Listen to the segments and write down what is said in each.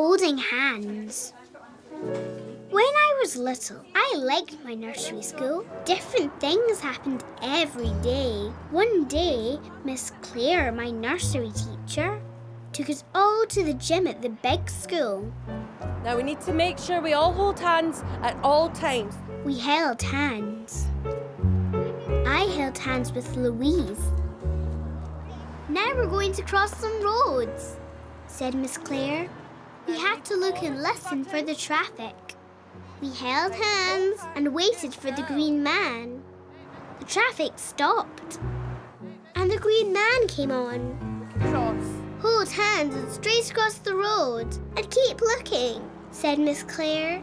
holding hands. When I was little, I liked my nursery school. Different things happened every day. One day, Miss Claire, my nursery teacher, took us all to the gym at the big school. Now we need to make sure we all hold hands at all times. We held hands. I held hands with Louise. Now we're going to cross some roads, said Miss Claire. We had to look and listen for the traffic. We held hands and waited for the green man. The traffic stopped. And the green man came on. Cross. Hold hands and straight across the road. And keep looking, said Miss Claire.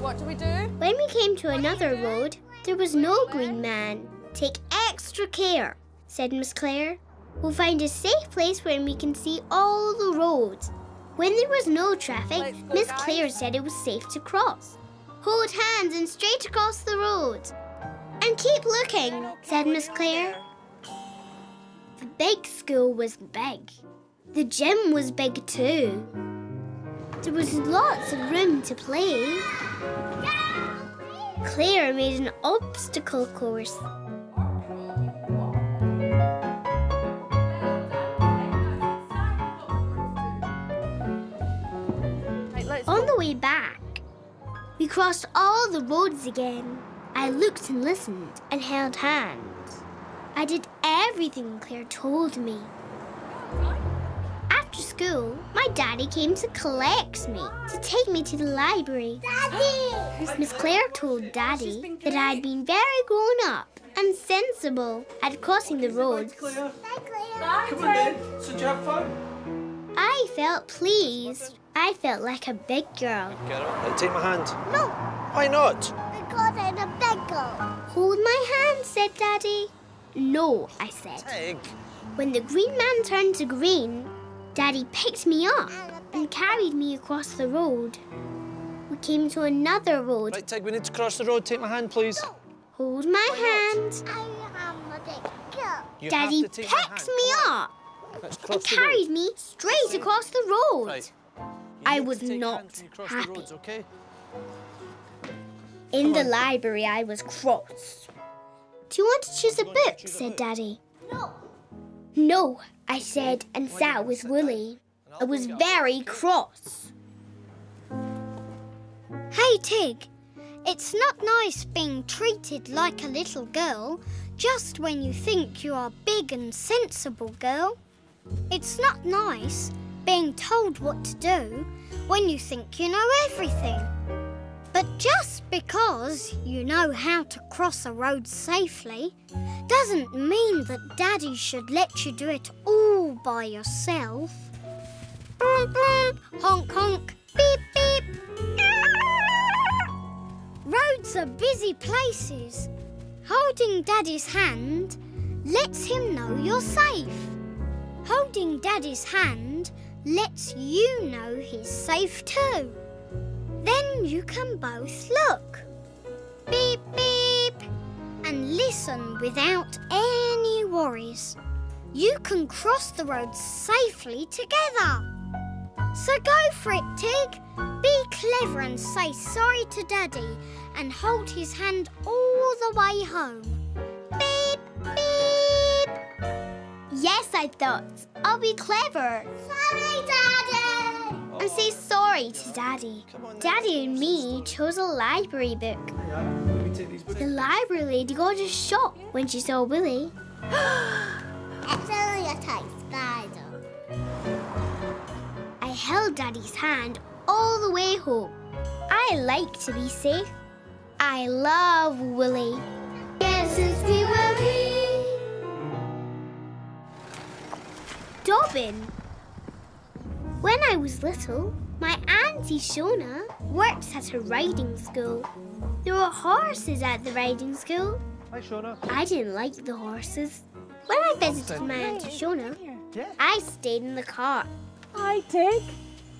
What do we do? When we came to another road, there was no green man. Take extra care, said Miss Claire. We'll find a safe place where we can see all the roads. When there was no traffic, Miss. Claire said it was safe to cross. Hold hands and straight across the road. And keep looking, said Miss Claire. The big school was big. The gym was big too. There was lots of room to play. Claire made an obstacle course. The way back, we crossed all the roads again. I looked and listened and held hands. I did everything Claire told me. After school, my daddy came to collect me to take me to the library. Daddy! Miss Claire told Daddy that I had been very grown up and sensible at crossing the roads. Bye, Claire. Come on then. So did you have fun? I felt pleased. I felt like a big girl. Get up. Take my hand. No, Why not? Because I'm a big girl. Hold my hand, said Daddy. No, I said. Tig. When the green man turned to green, Daddy picked me up and carried me across the road. We came to another road. Right, Tig, we need to cross the road. Take my hand, please. Hold my hand. I am a big girl. You Daddy have to take my picked me Come up Let's and cross road. carried me straight across the road. Right. You I was not hands and cross happy. The roads, okay? In the on. library, I was cross. Do you want to choose a Go book? choose a said book. Daddy. No. No, I said, and sat with Woolly. I was very cross. Hey, Tig. It's not nice being treated like a little girl just when you think you are big and sensible girl. It's not nice being told what to do when you think you know everything. But just because you know how to cross a road safely doesn't mean that Daddy should let you do it all by yourself. Honk, honk, beep, beep. Roads are busy places. Holding Daddy's hand lets him know you're safe. Holding Daddy's hand lets you know he's safe too. Then you can both look. Beep, beep. And listen without any worries. You can cross the road safely together. So go for it, Tig. Be clever and say sorry to Daddy and hold his hand all the way home. Beep, beep. Yes, I thought. I'll be clever. Sorry, Daddy. Oh. And say sorry to Daddy. Come on, then. Daddy and me chose a library book. Yeah. Let me take these books. The library lady got a shock when she saw Woolly. It's only a tiny spider. I held Daddy's hand all the way home. I like to be safe. I love Woolly. Yes, since we were wee. Dobbin. When I was little, my auntie Shona worked at a riding school. There were horses at the riding school. Hi, Shona. I didn't like the horses. When I visited my auntie Shona, I stayed in the car. Hi, Tig.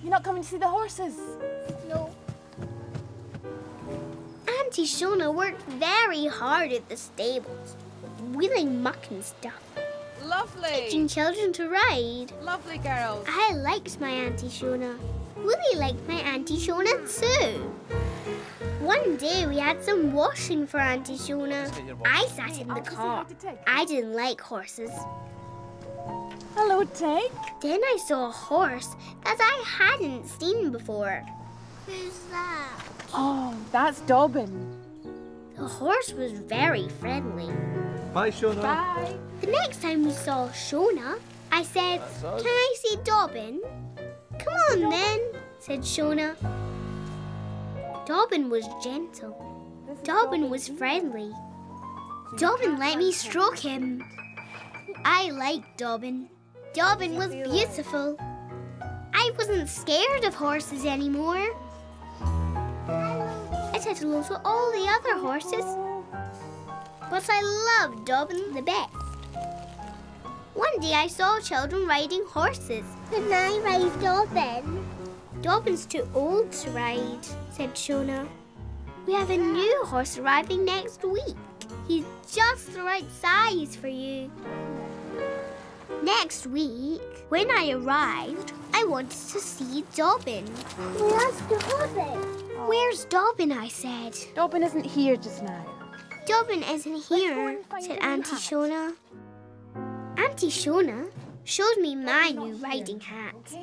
You're not coming to see the horses? No. Auntie Shona worked very hard at the stables, wheeling muck and stuff. Lovely. teaching children to ride. Lovely girls. I liked my Auntie Shona. Woolly liked my Auntie Shona too. One day we had some washing for Auntie Shona. I sat in the car. I didn't like horses. Hello, Tig. Then I saw a horse that I hadn't seen before. Who's that? Oh, that's Dobbin. The horse was very friendly. Bye, Shona. Bye. The next time we saw Shona, I said, Can I see Dobbin? Come on then, said Shona. Dobbin was gentle. Dobbin was friendly. Dobbin let me stroke him. I liked Dobbin. Dobbin was beautiful. I wasn't scared of horses anymore. I said hello to all the other horses. But I loved Dobbin the best. One day I saw children riding horses. Can I ride Dobbin? Dobbin's too old to ride, said Shona. We have a new horse arriving next week. He's just the right size for you. Next week, when I arrived, I wanted to see Dobbin. Where's Dobbin? Where's Dobbin? I said. Dobbin isn't here just now. Dobbin isn't here, said Auntie hat. Shona. Auntie Shona showed me my new riding hat.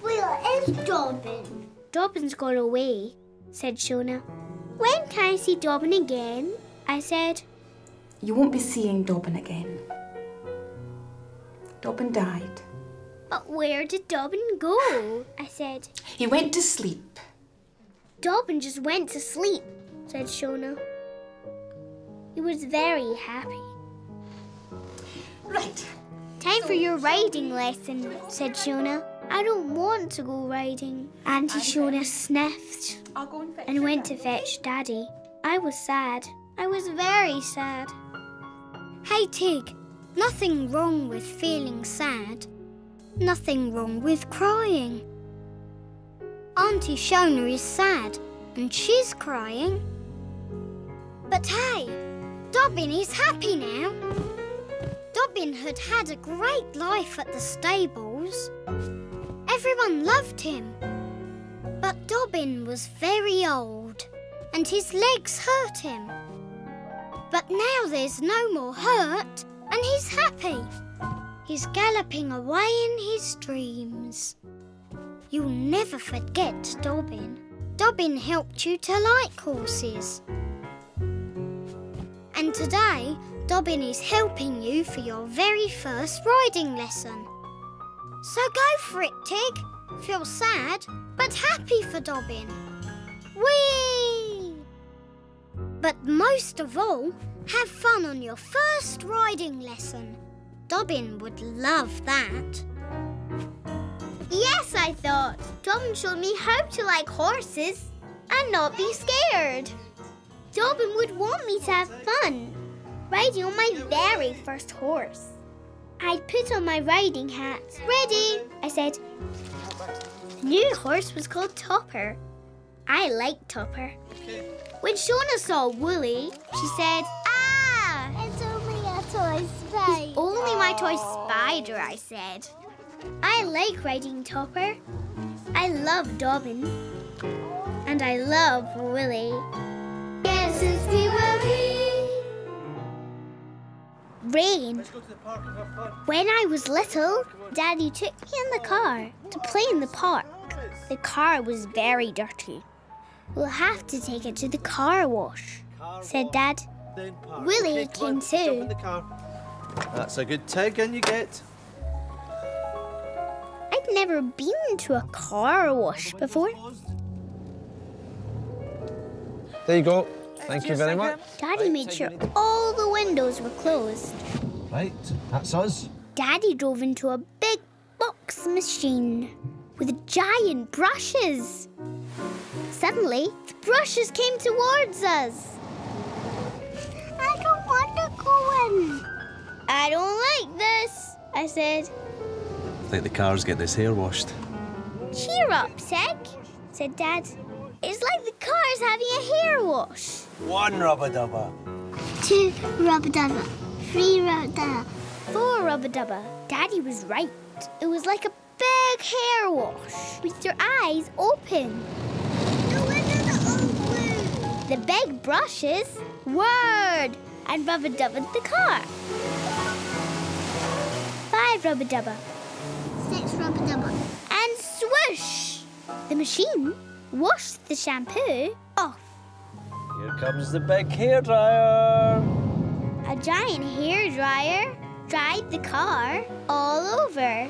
Where is Dobbin? Dobbin's gone away, said Shona. When can I see Dobbin again? I said. You won't be seeing Dobbin again. Dobbin died. But where did Dobbin go? I said. He went to sleep. Dobbin just went to sleep, said Shona. He was very happy. Right. Time for your riding lesson, said Shona. I don't want to go riding. Auntie Shona sniffed and went to fetch Daddy. I was sad. I was very sad. Hey Tig, nothing wrong with feeling sad. Nothing wrong with crying. Auntie Shona is sad and she's crying. But hey, Dobbin is happy now. Dobbin had had a great life at the stables. Everyone loved him. But Dobbin was very old and his legs hurt him. But now there's no more hurt and he's happy. He's galloping away in his dreams. You'll never forget Dobbin. Dobbin helped you to like horses. And today, Dobbin is helping you for your very first riding lesson. So go for it, Tig. Feel sad, but happy for Dobbin. Whee! But most of all, have fun on your first riding lesson. Dobbin would love that. Yes, I thought. Dobbin showed me how to like horses and not be scared. Dobbin would want me to have fun riding on my very first horse. I put on my riding hat. Ready, I said. The new horse was called Topper. I liked Topper. When Shona saw Woolly, she said, Ah! It's only a toy spider. He's Only my toy spider, I said. I like riding Topper. I love Dobbin. And I love Woolly. Yes, fun. When I was little, Daddy took me in the car to play in the park. The car was very dirty. We'll have to take it to the car wash, said Dad. Woolly came too. in the car. That's a good tig, and you get. I'd never been to a car wash before. There you go. Thank you very much. Daddy Right, made sure all the windows were closed. Right, that's us. Daddy drove into a big box machine with giant brushes. Suddenly, the brushes came towards us. I don't want to go in. I don't like this, I said. I think the cars get this hair washed. Cheer up, Seg, said Dad. It's like the car's having a hair wash. One rubber dubber. Two rubber dubber. Three rubber dubber. before, Rubba Dubba. Daddy was right. It was like a big hair wash with your eyes open. The windows are all blue. The big brushes, word, and Rubba Dubba the car. Five Rubba Dubba, Six rubber double. and swoosh! The machine washed the shampoo off. Here comes the big hair dryer. A giant hair dryer dried the car all over.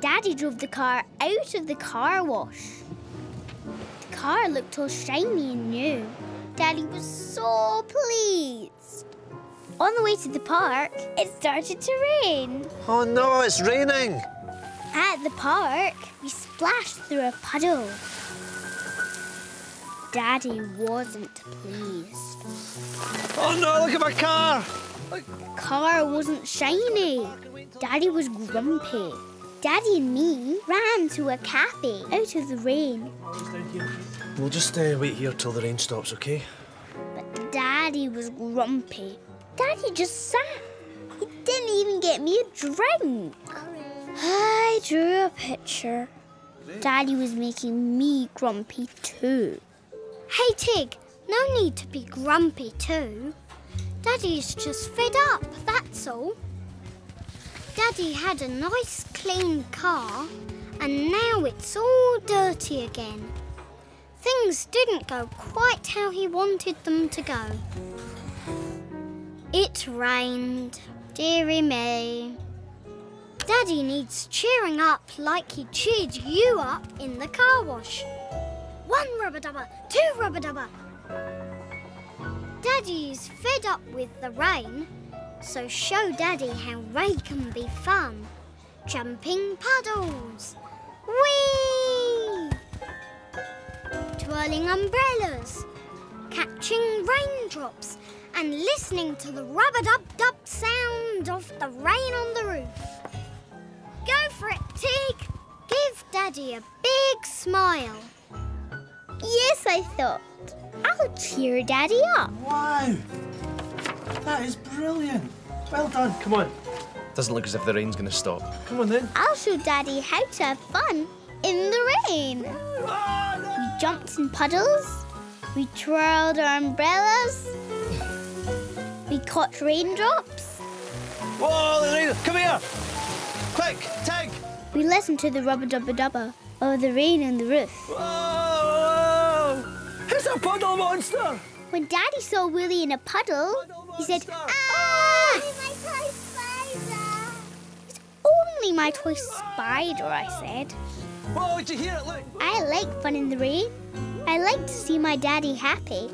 Daddy drove the car out of the car wash. The car looked all shiny and new. Daddy was so pleased. On the way to the park, it started to rain. Oh no, it's raining. At the park, we splashed through a puddle. Daddy wasn't pleased. Oh no, look at my car. car wasn't shiny. Daddy was grumpy. Daddy and me ran to a cafe out of the rain, We'll just uh, wait here till the rain stops, okay? but Daddy was grumpy. Daddy just sat. He didn't even get me a drink. I drew a picture. Daddy was making me grumpy too. Hey, Tig, no need to be grumpy too. Daddy's just fed up, that's all. Daddy had a nice clean car, and now it's all dirty again. Things didn't go quite how he wanted them to go. It rained, dearie me. Daddy needs cheering up like he cheered you up in the car wash. One rubber dubber, two rubber dubber. Daddy's fed up with the rain, so show Daddy how rain can be fun. Jumping puddles. Whee! Twirling umbrellas. Catching raindrops and listening to the rubber dub dub sound of the rain on the roof. Go for it, Tig! Give Daddy a big smile. Yes, I thought. I'll cheer Daddy up. Wow. That is brilliant. Well done. Come on. Doesn't look as if the rain's going to stop. Come on then. I'll show Daddy how to have fun in the rain. We jumped in puddles. We twirled our umbrellas. We caught raindrops. Whoa, the rain. Come here. Quick, Tig. We listened to the rubber dubba dubba of the rain on the roof. Whoa. It's a puddle monster. When Daddy saw Woolly in a puddle, he said. Ah! My toy spider. Only my toy spider, I said. Whoa, did you hear it? Look. I like fun in the rain. I like to see my daddy happy.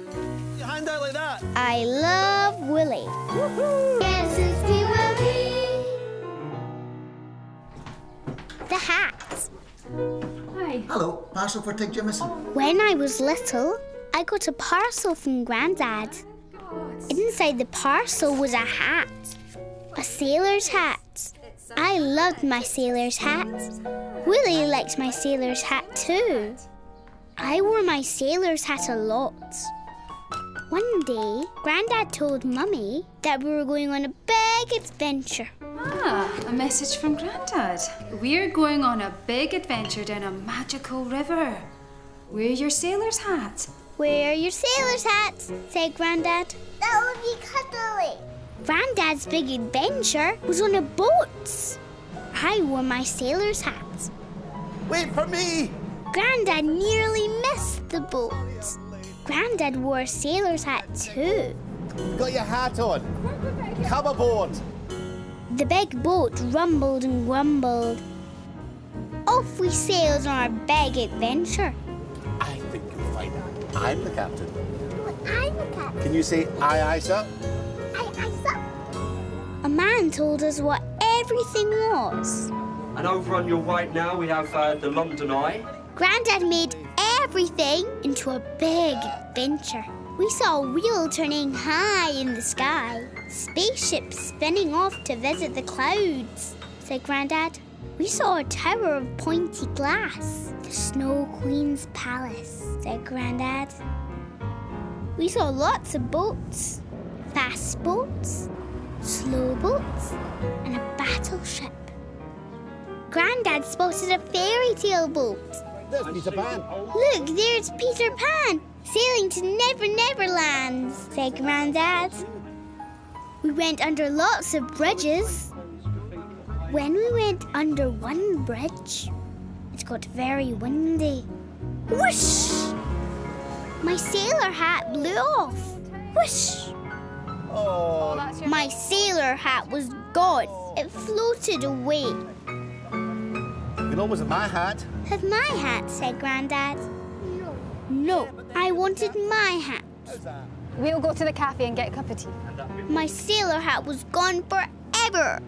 Your hand out like that. I love Woolly. The hat. Hello, parcel for Tig Jimison. When I was little, I got a parcel from Grandad. Inside the parcel was a hat, a sailor's hat. I loved my sailor's hat. Woolly liked my sailor's hat too. I wore my sailor's hat a lot. One day, Grandad told Mummy that we were going on a big adventure. Ah, a message from Grandad. We're going on a big adventure down a magical river. Wear your sailor's hat. Wear your sailor's hats, said Grandad. That would be cuddly. Grandad's big adventure was on a boat. I wore my sailor's hat. Wait for me! Grandad nearly missed the boat. Grandad wore a sailor's hat too. Got your hat on. Come aboard. The big boat rumbled and grumbled. Off we sailed on our big adventure. I think you'll find it. I'm the captain. I'm a cat. Can you say aye, aye, sir? I, I saw. A man told us what everything was. And over on your right now, we have uh, the London Eye. Grandad made everything into a big adventure. We saw a wheel turning high in the sky, spaceships spinning off to visit the clouds, said Grandad. We saw a tower of pointy glass, the Snow Queen's palace, said Grandad. We saw lots of boats, fast boats, slow boats, and a battleship. Grandad spotted a fairy tale boat. There's Peter Pan. Look, there's Peter Pan sailing to Never Never Land, said Grandad. We went under lots of bridges. When we went under one bridge, it got very windy. Whoosh! My sailor hat blew off. Whoosh! Oh, My sailor hat was gone. It floated away. you know, was it my hat? Have my hat, said Grandad. No, I wanted my hat. We'll go to the cafe and get a cup of tea. My sailor hat was gone forever.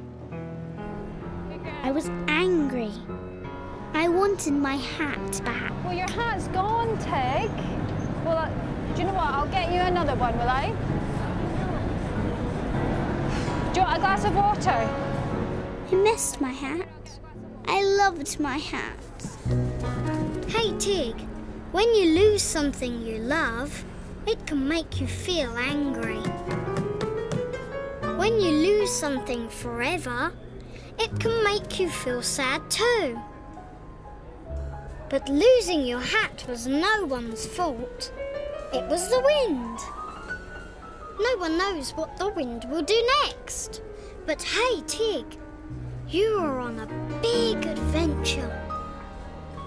I was angry. I wanted my hat back. Well, your hat's gone, Tig. Well, uh, do you know what? I'll get you another one, will I? Do you want a glass of water? I missed my hat. I loved my hat. Hey, Tig, when you lose something you love, it can make you feel angry. When you lose something forever, it can make you feel sad too. But losing your hat was no one's fault. It was the wind. No one knows what the wind will do next. But hey, Tig, you are on a big adventure.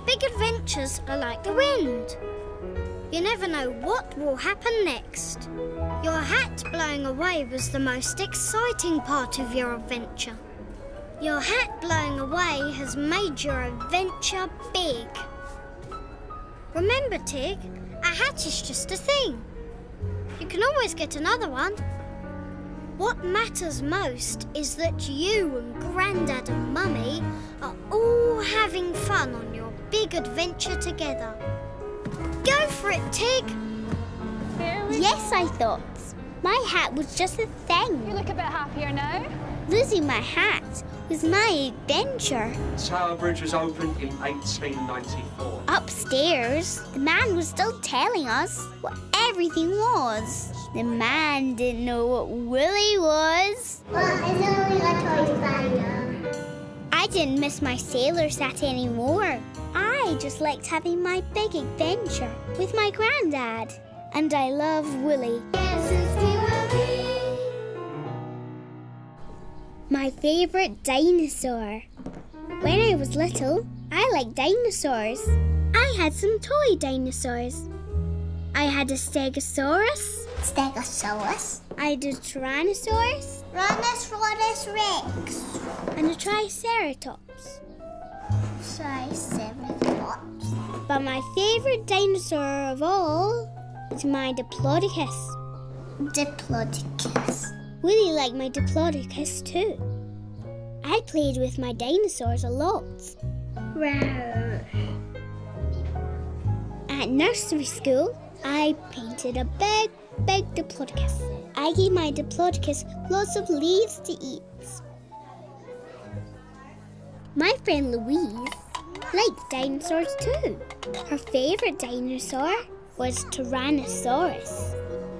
Big adventures are like the wind. You never know what will happen next. Your hat blowing away was the most exciting part of your adventure. Your hat blowing away has made your adventure big. Remember, Tig, a hat is just a thing. You can always get another one. What matters most is that you and Grandad and Mummy are all having fun on your big adventure together. Go for it, Tig! Yes, I thought. My hat was just a thing. You look a bit happier now. Losing my hat was my adventure. Tower Bridge was opened in 1894. Upstairs, the man was still telling us what everything was. The man didn't know what Woolly was. Well, it's only a toy fire. I didn't miss my sailor set anymore. I just liked having my big adventure with my granddad. And I love Woolly. My favourite dinosaur. When I was little, I liked dinosaurs. I had some toy dinosaurs. I had a Stegosaurus. Stegosaurus. I had a Tyrannosaurus Brontosaurus Rex. and a Triceratops. Triceratops. But my favourite dinosaur of all is my Diplodocus. Diplodocus. Woolly liked my Diplodocus too. I played with my dinosaurs a lot. Wow. At nursery school, I painted a big, big Diplodocus. I gave my Diplodocus lots of leaves to eat. My friend Louise liked dinosaurs too. Her favourite dinosaur was Tyrannosaurus.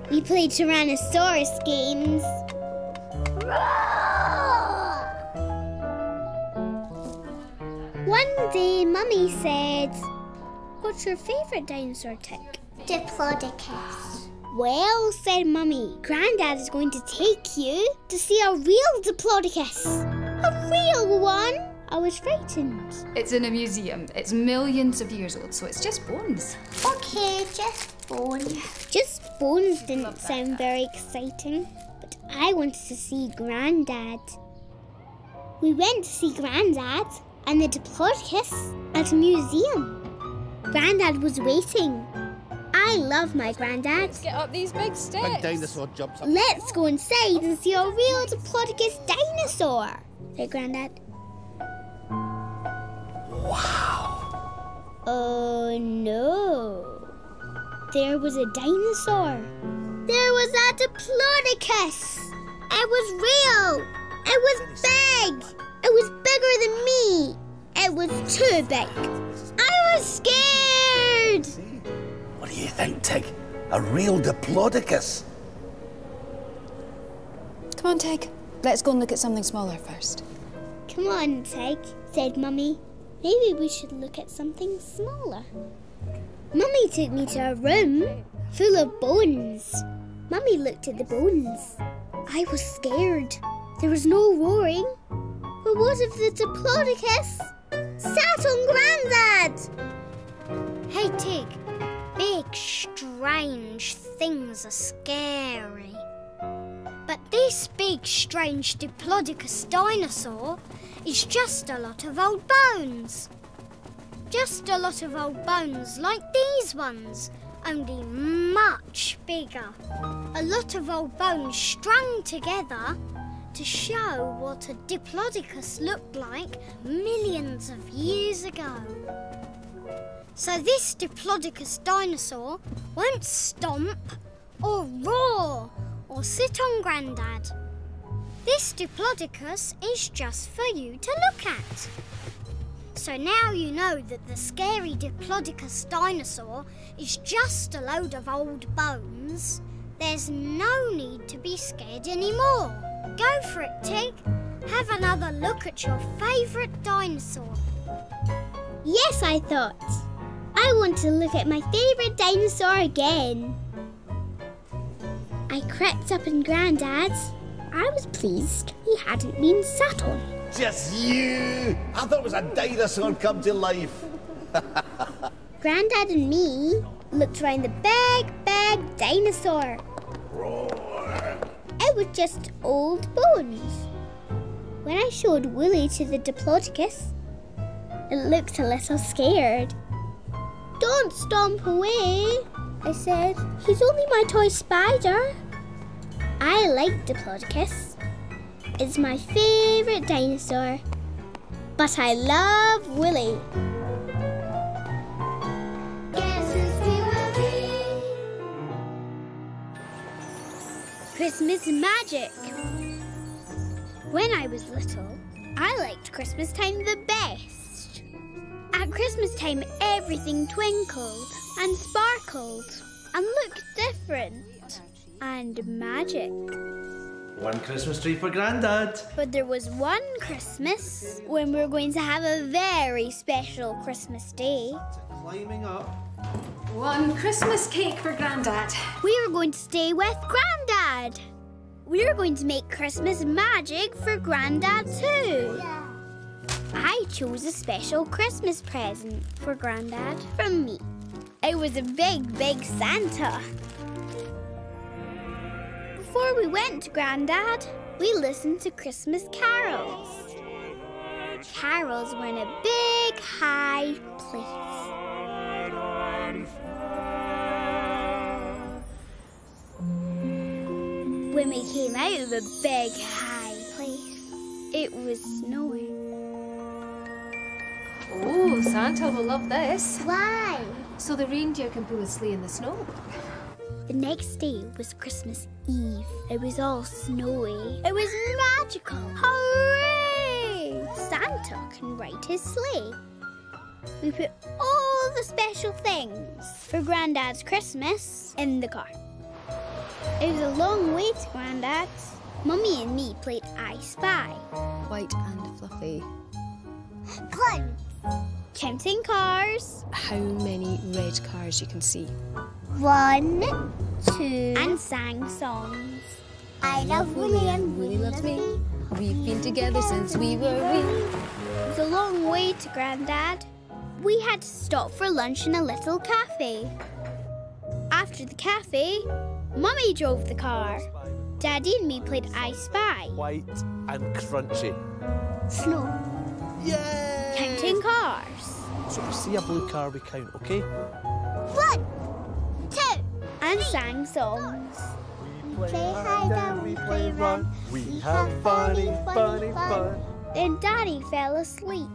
We played Tyrannosaurus games. One day, Mummy said, What's your favourite dinosaur Tig? Diplodocus. Well, said Mummy, Grandad is going to take you to see a real Diplodocus. A real one? I was frightened. It's in a museum. It's millions of years old, so it's just bones. Okay, just bones. Just bones didn't sound very exciting, but I wanted to see Grandad. We went to see Grandad and the Diplodocus at a museum. Grandad was waiting. I love my Grandad. Get up these big steps. Big dinosaur jumps up. Let's go inside and see a real Diplodocus dinosaur, said Grandad. Wow. Oh no. There was a dinosaur. There was a Diplodocus. It was real. It was big. It was bigger than me. It was too big. I was scared. What do you think, Tig? A real Diplodocus? Come on, Tig. Let's go and look at something smaller first. Come on, Tig, said Mummy. Maybe we should look at something smaller. Mummy took me to a room full of bones. Mummy looked at the bones. I was scared. There was no roaring. But what if the Diplodocus sat on Grandad? Hey, Tig. Big, strange things are scary. But this big, strange Diplodocus dinosaur is just a lot of old bones. Just a lot of old bones like these ones, only much bigger. A lot of old bones strung together to show what a Diplodocus looked like millions of years ago. So this Diplodocus dinosaur won't stomp or roar or sit on Grandad. This Diplodocus is just for you to look at. So now you know that the scary Diplodocus dinosaur is just a load of old bones. There's no need to be scared anymore. Go for it, Tig. Have another look at your favourite dinosaur. Yes, I thought. I want to look at my favourite dinosaur again. I crept up in Grandad's. I was pleased he hadn't been sat on. Just you! I thought it was a dinosaur come to life. Grandad and me looked around the big, big dinosaur. Roar. It was just old bones. When I showed Woolly to the Diplodocus, it looked a little scared. Don't stomp away, I said. He's only my toy spider. I like Diplodocus. It's my favourite dinosaur. But I love Woolly. Christmas magic. When I was little, I liked Christmas time the best. At Christmas time, everything twinkled and sparkled and looked different and magic. One Christmas tree for Grandad. But there was one Christmas when we were going to have a very special Christmas day. Climbing up. One Christmas cake for Grandad. We were going to stay with Grandad. We were going to make Christmas magic for Grandad too. I chose a special Christmas present for Grandad from me. It was a big, big Santa. We went to Grandad, we listened to Christmas carols. Carols were in a big, high place. When we came out of the big, high place, it was snowing. Oh, Santa will love this. Why? So the reindeer can pull a sleigh in the snow. The next day was Christmas Eve. It was all snowy. It was magical. Hooray! Santa can ride his sleigh. We put all the special things for Grandad's Christmas in the car. It was a long way to Grandad's. Mummy and me played I Spy. White and fluffy. Climb. Counting cars. How many red cars you can see? One, two, and sang songs. I love Woolly and Woolly loves me. We've been together since we were wee. It was a long way to Grandad. We had to stop for lunch in a little cafe. After the cafe, Mummy drove the car. Daddy and me played I Spy. White and crunchy. Snow. Yay! Counting cars. So we see a blue car, we count, okay? One, two, and sang songs. We play hide and we play run. We have funny, funny fun. Then Daddy fell asleep.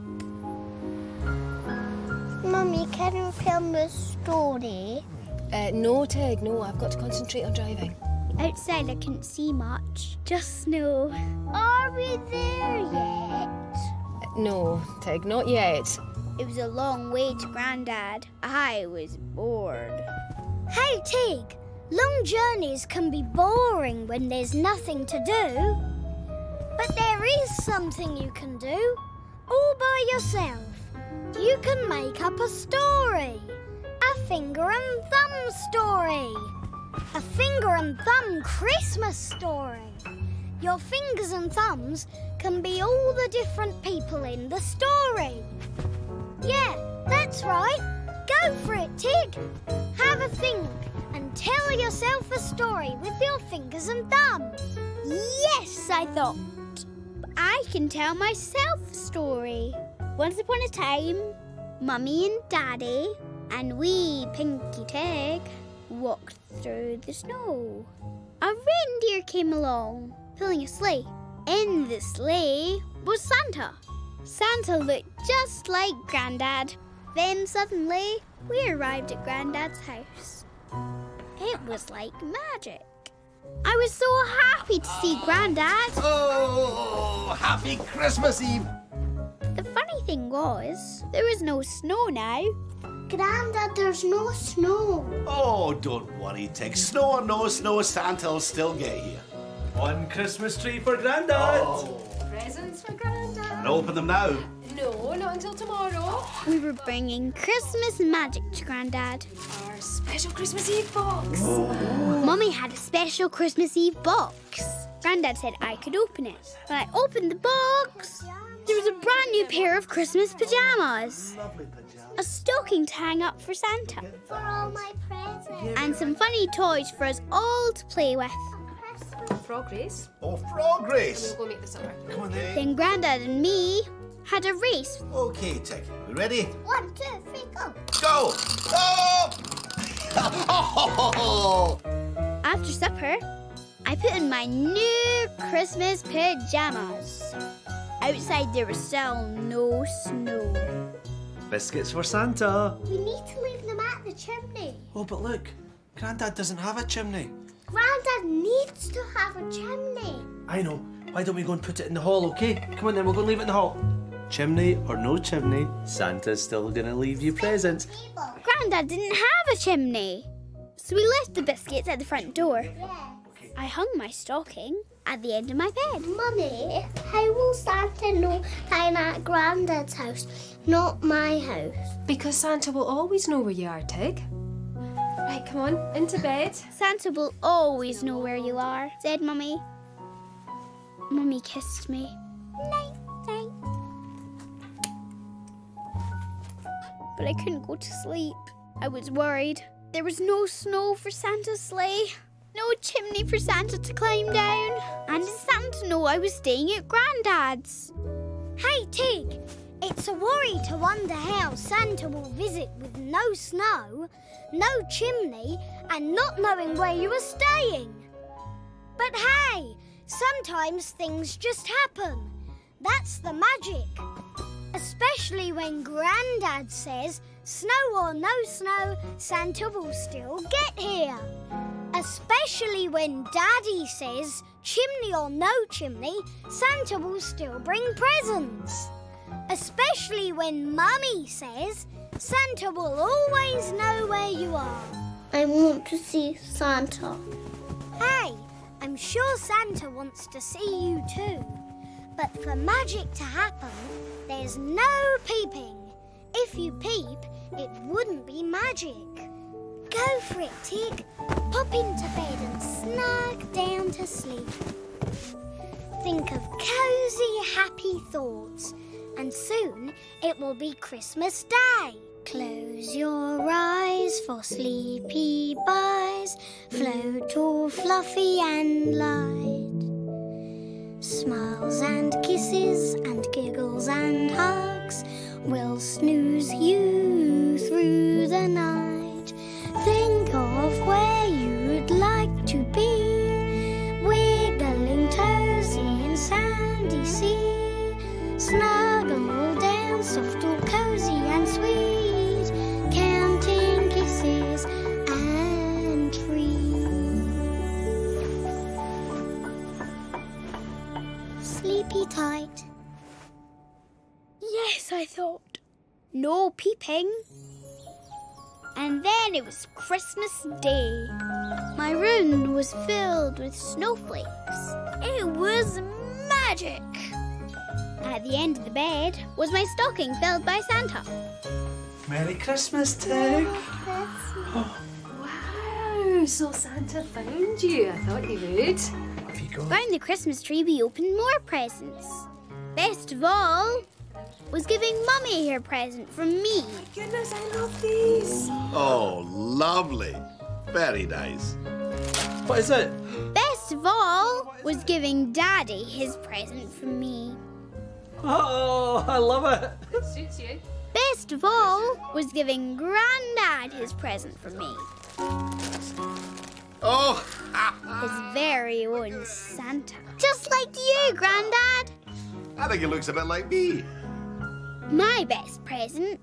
Mummy, can you tell me a story? Uh, no, Tig, no, I've got to concentrate on driving. Outside, I couldn't see much, just snow. Are we there yet? No, Tig, not yet. It was a long way to Grandad. I was bored. Hey, Tig! Long journeys can be boring when there's nothing to do. But there is something you can do, all by yourself. You can make up a story. A finger and thumb story. A finger and thumb Christmas story. Your fingers and thumbs can be all the different people in the story. Yeah, that's right. Go for it, Tig. Have a think and tell yourself a story with your fingers and thumbs. Yes, I thought. I can tell myself a story. Once upon a time, Mummy and Daddy and wee Pinky Tig walked through the snow. A reindeer came along, pulling a sleigh. In the sleigh was Santa. Santa looked just like Grandad. Then suddenly, we arrived at Grandad's house. It was like magic. I was so happy to see Grandad. Oh, happy Christmas Eve! The funny thing was, there was no snow now. Grandad, there's no snow. Oh, don't worry, Tig. Snow or no snow, Santa'll still get here. One Christmas tree for Grandad. Oh. Presents for Grandad. And open them now. No, not until tomorrow. We were bringing Christmas magic to Grandad. Our special Christmas Eve box. Oh. Mummy had a special Christmas Eve box. Grandad said I could open it. When I opened the box, there was a brand new pair of Christmas pajamas. A stocking to hang up for Santa. For all my presents. And some funny toys for us all to play with. Frog race. Oh, frog race. We'll go make the supper. Come on then. Then Grandad and me had a race. Okay, Tig. We ready? One, two, three, go. Go! Oh! After supper, I put in my new Christmas pajamas. Outside there was still no snow. Biscuits for Santa. We need to leave them at the chimney. Oh, but look, Grandad doesn't have a chimney. Grandad needs to have a chimney. I know. Why don't we go and put it in the hall, okay? Come on then, we'll go and leave it in the hall. Chimney or no chimney, Santa's still gonna leave you presents. Grandad didn't have a chimney. So we left the biscuits at the front door. I hung my stocking at the end of my bed. Mummy, how will Santa know I'm at Grandad's house, not my house? Because Santa will always know where you are, Tig. Right, come on, into bed. Santa will always know where you are, said Mummy. Mummy kissed me. Night, night. But I couldn't go to sleep. I was worried. There was no snow for Santa's sleigh, no chimney for Santa to climb down, and did Santa know I was staying at Grandad's? Hey, Tig, it's a worry to wonder how Santa will visit with no snow, no chimney, and not knowing where you are staying. But hey, sometimes things just happen. That's the magic. Especially when Grandad says, snow or no snow, Santa will still get here. Especially when Daddy says, chimney or no chimney, Santa will still bring presents. Especially when Mummy says, Santa will always know where you are. I want to see Santa. Hey, I'm sure Santa wants to see you too. But for magic to happen, there's no peeping. If you peep, it wouldn't be magic. Go for it, Tig. Pop into bed and snug down to sleep. Think of cozy, happy thoughts, and soon it will be Christmas Day. Close your eyes for sleepy buys, float all fluffy and light. Smiles and kisses and giggles and hugs will snooze you through the night. I thought. No peeping. And then it was Christmas Day. My room was filled with snowflakes. It was magic. At the end of the bed was my stocking filled by Santa. Merry Christmas, Tig. Oh. Wow, so Santa found you. I thought he would. Have you got? Round the Christmas tree, we opened more presents. Best of all was giving Mummy her present from me. Oh goodness, I love these. Oh, lovely. Very nice. What is it? Best of all was giving Daddy his present from me. Oh, I love it. It suits you. Best of all was giving Grandad his present from me. Oh, His very own Santa. Just like you, Grandad. I think it looks a bit like me. My best present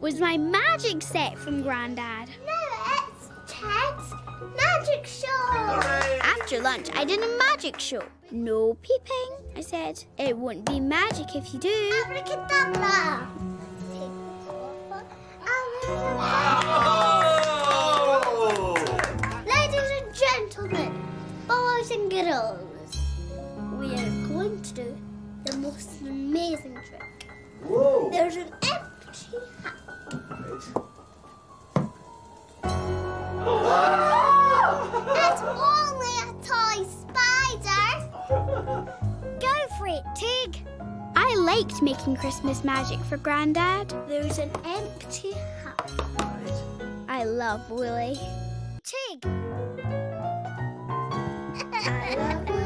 was my magic set from Grandad. No, it's Ted's magic show. After lunch, I did a magic show. No peeping. I said, it won't be magic if you do. Abracadabra. Ladies and gentlemen, boys and girls, we are going to do the most amazing trick. Whoa. There's an empty house. That's only a toy spider. Go for it, Tig. I liked making Christmas magic for Grandad. There's an empty house. I love Woolly. Tig. I love